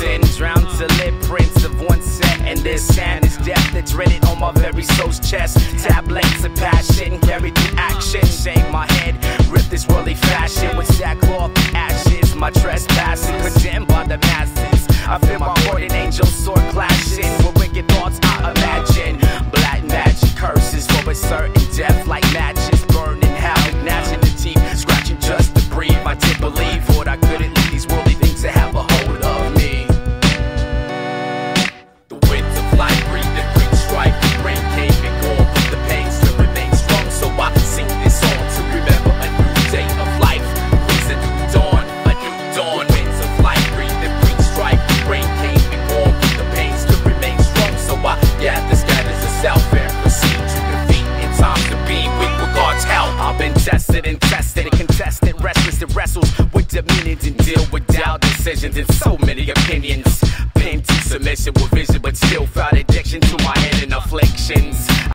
sin. Drowned to lip prints of one set, and this sand is death that's written on my very soul's chest. Tablets of passion carried through action. Shake my head, rip this worldly fashion with sackcloth ashes. My trespassing condemned by the masses. I feel my heart and angel sword clashing with wicked thoughts I imagine. Black magic curses for a certain death like magic. Been tested and tested and contested, restless that wrestles with dominions and deal with doubt decisions and so many opinions. Pinned to submission with vision, but still found